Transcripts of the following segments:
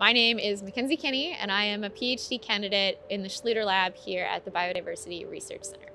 My name is Mackenzie Kinney, and I am a PhD candidate in the Schluter Lab here at the Biodiversity Research Center.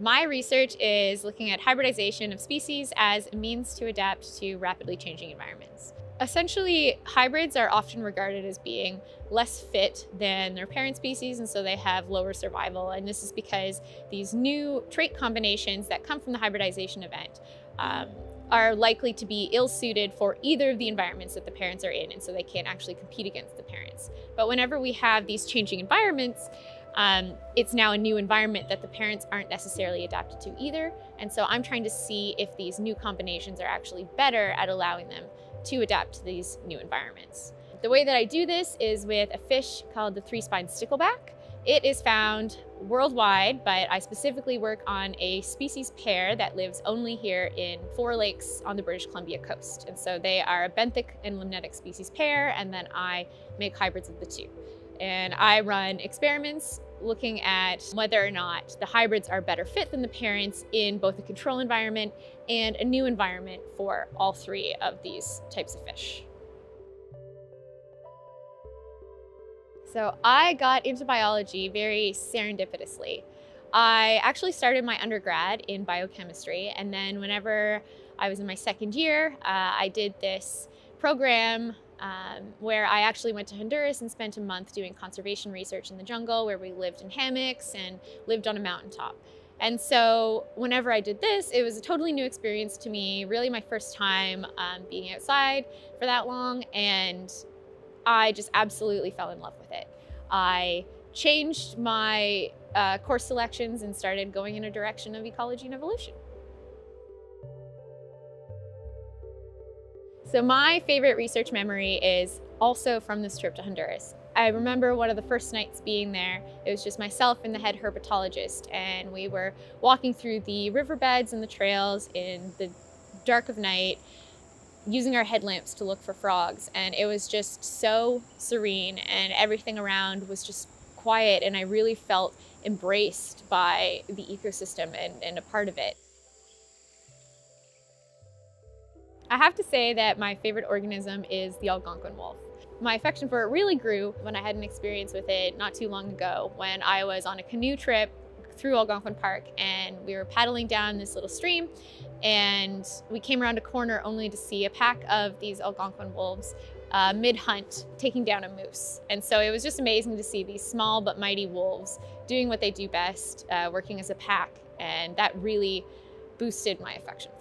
My research is looking at hybridization of species as a means to adapt to rapidly changing environments. Essentially, hybrids are often regarded as being less fit than their parent species, and so they have lower survival. And this is because these new trait combinations that come from the hybridization event um, are likely to be ill-suited for either of the environments that the parents are in, and so they can't actually compete against the parents. But whenever we have these changing environments, um, it's now a new environment that the parents aren't necessarily adapted to either. And so I'm trying to see if these new combinations are actually better at allowing them to adapt to these new environments. The way that I do this is with a fish called the three-spined stickleback. It is found worldwide, but I specifically work on a species pair that lives only here in four lakes on the British Columbia coast. And so they are a benthic and limnetic species pair, and then I make hybrids of the two. And I run experiments looking at whether or not the hybrids are better fit than the parents in both a control environment and a new environment for all three of these types of fish. So I got into biology very serendipitously. I actually started my undergrad in biochemistry, and then whenever I was in my second year, uh, I did this program um, where I actually went to Honduras and spent a month doing conservation research in the jungle, where we lived in hammocks and lived on a mountaintop. And so whenever I did this, it was a totally new experience to me, really my first time um, being outside for that long, and I just absolutely fell in love with it. I changed my uh, course selections and started going in a direction of ecology and evolution. So my favorite research memory is also from this trip to Honduras. I remember one of the first nights being there, it was just myself and the head herpetologist, and we were walking through the riverbeds and the trails in the dark of night, using our headlamps to look for frogs. And it was just so serene and everything around was just quiet. And I really felt embraced by the ecosystem and, and a part of it. I have to say that my favorite organism is the Algonquin wolf. My affection for it really grew when I had an experience with it not too long ago when I was on a canoe trip through Algonquin Park and we were paddling down this little stream and we came around a corner only to see a pack of these Algonquin wolves uh, mid-hunt taking down a moose. And so it was just amazing to see these small but mighty wolves doing what they do best, uh, working as a pack. And that really boosted my affection